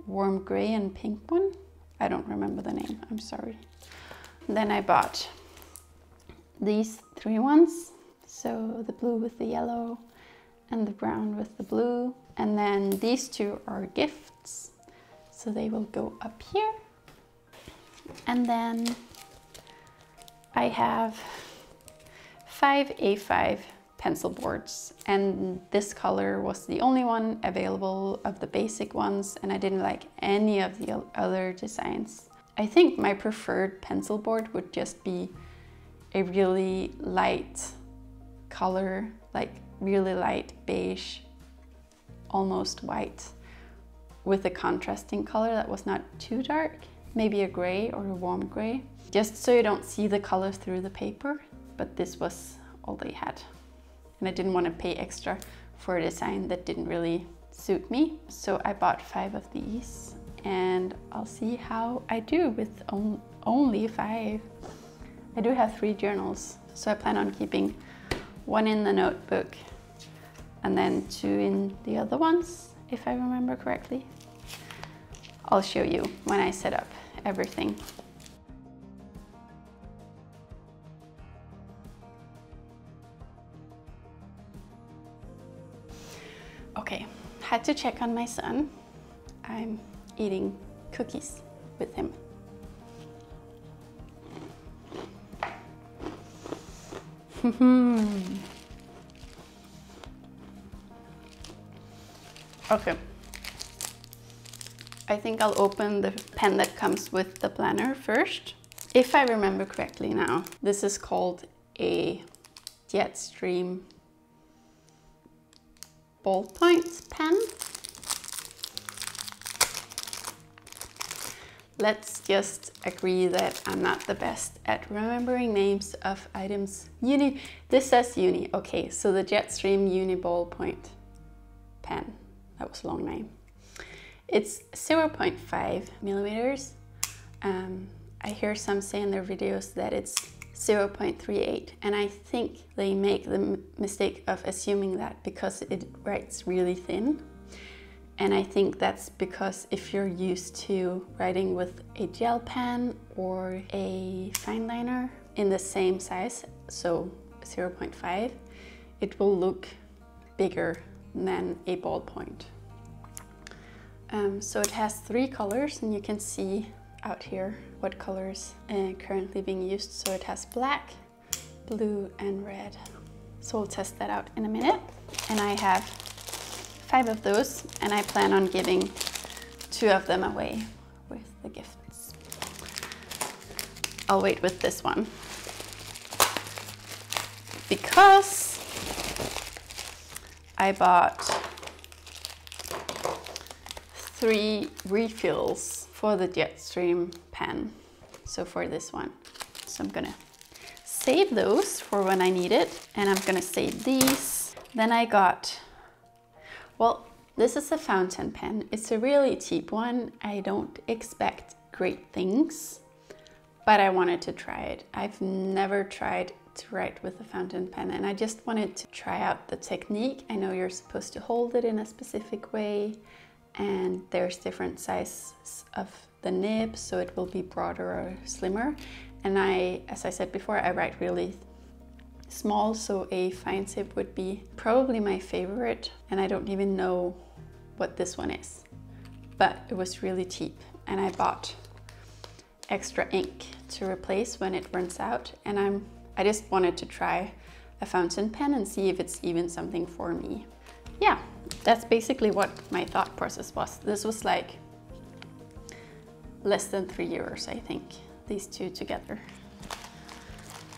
warm gray and pink one. I don't remember the name, I'm sorry. Then I bought these three ones. So the blue with the yellow and the brown with the blue. And then these two are gifts. So they will go up here. And then I have five A5 pencil boards and this color was the only one available of the basic ones and I didn't like any of the other designs. I think my preferred pencil board would just be a really light color, like really light beige, almost white, with a contrasting color that was not too dark, maybe a gray or a warm gray, just so you don't see the color through the paper, but this was all they had. And I didn't want to pay extra for a design that didn't really suit me. So I bought five of these and I'll see how I do with on only five. I do have three journals, so I plan on keeping one in the notebook and then two in the other ones, if I remember correctly. I'll show you when I set up everything. Okay, had to check on my son. I'm eating cookies with him. okay. I think I'll open the pen that comes with the planner first. If I remember correctly now, this is called a Jetstream ballpoint pen. Let's just agree that I'm not the best at remembering names of items. Uni, this says Uni. Okay, so the Jetstream Uni ballpoint pen. That was a long name. It's 0.5 millimeters. Um, I hear some say in their videos that it's 0.38 and I think they make the mistake of assuming that because it writes really thin and I think that's because if you're used to writing with a gel pen or a fine liner in the same size, so 0.5, it will look bigger than a ballpoint. Um, so it has three colors and you can see out here what colors are currently being used. So it has black, blue and red. So we'll test that out in a minute. And I have five of those and I plan on giving two of them away with the gifts. I'll wait with this one because I bought three refills for the Jetstream pen. So for this one. So I'm gonna save those for when I need it and I'm gonna save these. Then I got well, this is a fountain pen. It's a really cheap one. I don't expect great things, but I wanted to try it. I've never tried to write with a fountain pen and I just wanted to try out the technique. I know you're supposed to hold it in a specific way and there's different sizes of the nib so it will be broader or slimmer. And I, as I said before, I write really small, so a fine tip would be probably my favorite. And I don't even know what this one is, but it was really cheap. And I bought extra ink to replace when it runs out. And I'm, I just wanted to try a fountain pen and see if it's even something for me. Yeah, that's basically what my thought process was. This was like less than three euros, I think, these two together.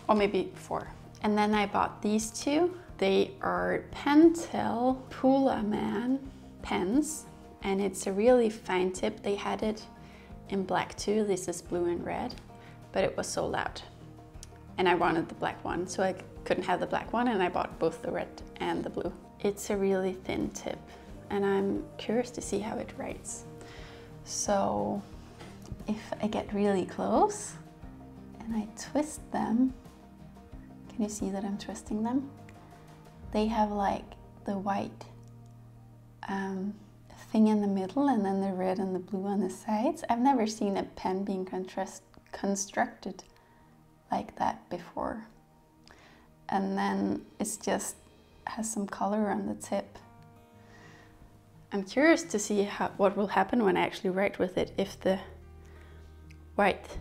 Or maybe four. And then I bought these two. They are Pentel Pulaman pens and it's a really fine tip. They had it in black too. This is blue and red, but it was sold out. And I wanted the black one, so I couldn't have the black one and I bought both the red and the blue. It's a really thin tip and I'm curious to see how it writes. So if I get really close and I twist them, can you see that I'm twisting them? They have like the white um, thing in the middle and then the red and the blue on the sides. I've never seen a pen being constructed like that before. And then it's just has some color on the tip. I'm curious to see how, what will happen when I actually write with it, if the white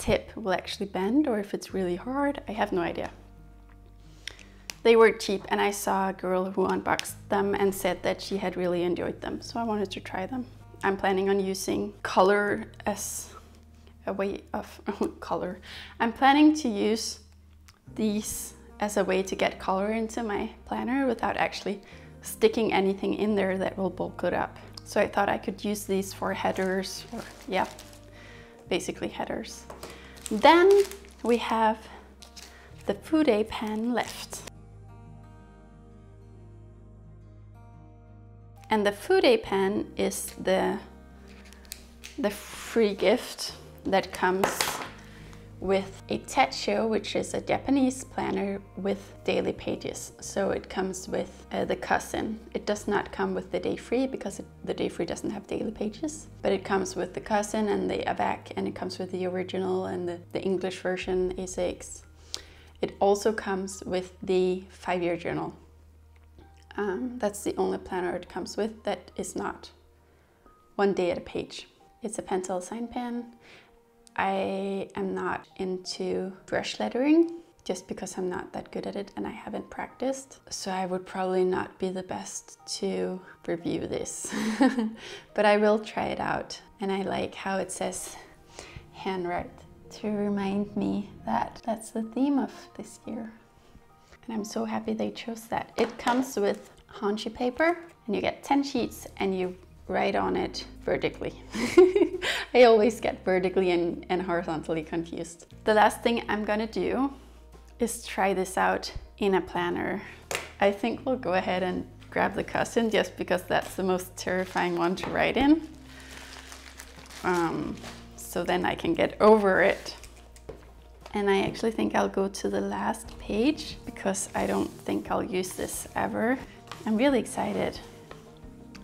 tip will actually bend or if it's really hard. I have no idea. They were cheap and I saw a girl who unboxed them and said that she had really enjoyed them. So I wanted to try them. I'm planning on using color as a way of color. I'm planning to use these as a way to get color into my planner without actually sticking anything in there that will bulk it up. So I thought I could use these for headers or yeah, basically headers. Then we have the Fude pen left. And the Fude pen is the, the free gift that comes with a Techo, which is a Japanese planner with daily pages. So it comes with uh, the cousin. It does not come with the day free because it, the day free doesn't have daily pages, but it comes with the cousin and the Avec, and it comes with the original and the, the English version A6. It also comes with the five-year journal. Um, that's the only planner it comes with that is not one day at a page. It's a Pentel sign pen. I am not into brush lettering just because I'm not that good at it and I haven't practiced. So I would probably not be the best to review this. but I will try it out. And I like how it says handwrite to remind me that that's the theme of this year. And I'm so happy they chose that. It comes with Hanshi paper and you get 10 sheets and you write on it vertically. I always get vertically and, and horizontally confused. The last thing I'm gonna do is try this out in a planner. I think we'll go ahead and grab the cousin just because that's the most terrifying one to write in. Um, so then I can get over it. And I actually think I'll go to the last page because I don't think I'll use this ever. I'm really excited.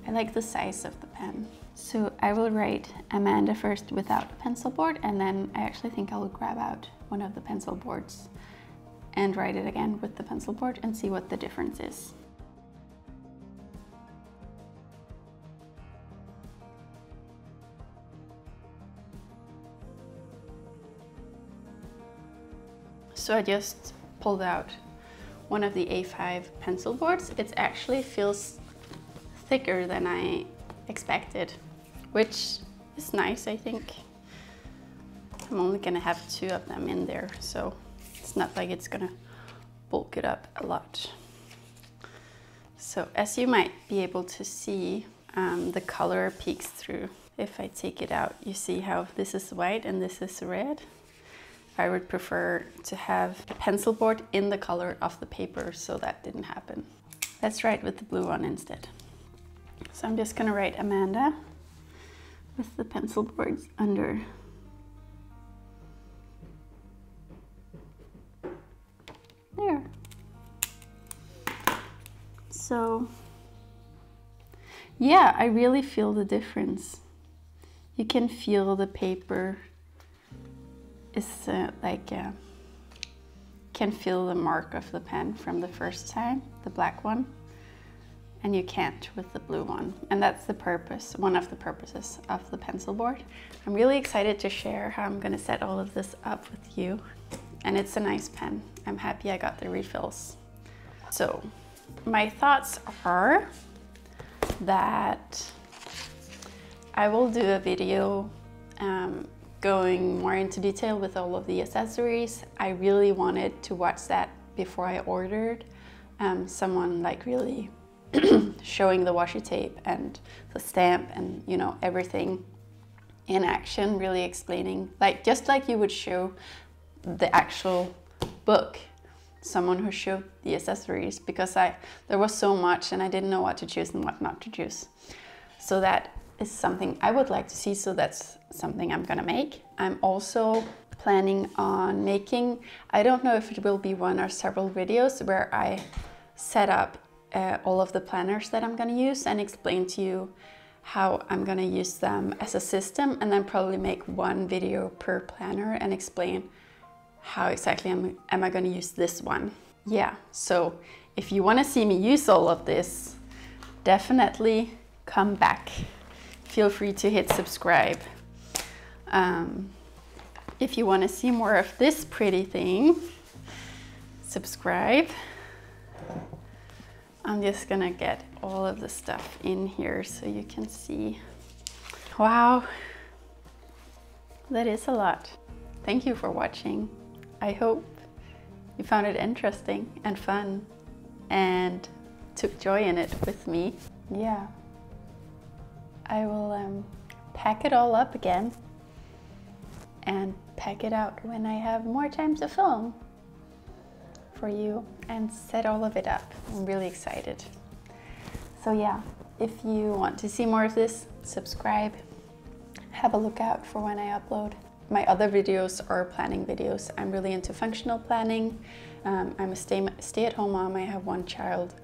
I like the size of the pen. So I will write Amanda first without a pencil board and then I actually think I'll grab out one of the pencil boards and write it again with the pencil board and see what the difference is. So I just pulled out one of the A5 pencil boards. It actually feels thicker than I expected, which is nice, I think. I'm only gonna have two of them in there, so it's not like it's gonna bulk it up a lot. So as you might be able to see, um, the color peeks through. If I take it out, you see how this is white and this is red. I would prefer to have a pencil board in the color of the paper, so that didn't happen. Let's write with the blue one instead. So I'm just gonna write Amanda with the pencil boards under. There. So, yeah, I really feel the difference. You can feel the paper is uh, like, uh, can feel the mark of the pen from the first time, the black one and you can't with the blue one. And that's the purpose, one of the purposes of the pencil board. I'm really excited to share how I'm gonna set all of this up with you. And it's a nice pen. I'm happy I got the refills. So my thoughts are that I will do a video um, going more into detail with all of the accessories. I really wanted to watch that before I ordered. Um, someone like really showing the washi tape and the stamp and you know everything in action really explaining like just like you would show the actual book someone who showed the accessories because I there was so much and I didn't know what to choose and what not to choose. So that is something I would like to see so that's something I'm gonna make. I'm also planning on making I don't know if it will be one or several videos where I set up uh, all of the planners that I'm going to use and explain to you how I'm going to use them as a system and then probably make one video per planner and explain how exactly am, am I going to use this one. Yeah, so if you want to see me use all of this, definitely come back. Feel free to hit subscribe. Um, if you want to see more of this pretty thing, subscribe. I'm just gonna get all of the stuff in here so you can see. Wow, that is a lot. Thank you for watching. I hope you found it interesting and fun and took joy in it with me. Yeah, I will um, pack it all up again and pack it out when I have more time to film for you and set all of it up. I'm really excited. So yeah, if you want to see more of this, subscribe, have a look out for when I upload. My other videos are planning videos. I'm really into functional planning. Um, I'm a stay, stay-at-home mom, I have one child.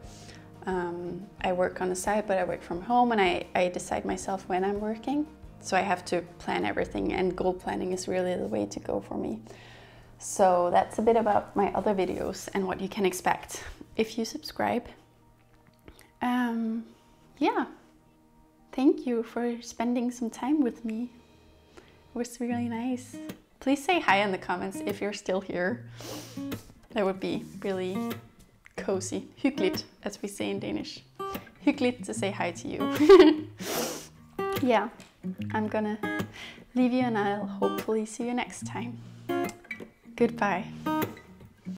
Um, I work on the side, but I work from home and I, I decide myself when I'm working. So I have to plan everything and goal planning is really the way to go for me. So that's a bit about my other videos and what you can expect if you subscribe. Um, yeah, thank you for spending some time with me. It was really nice. Please say hi in the comments if you're still here. That would be really cozy. Hyggeligt, as we say in Danish. Hyggeligt to say hi to you. yeah, I'm gonna leave you and I'll hopefully see you next time. Goodbye.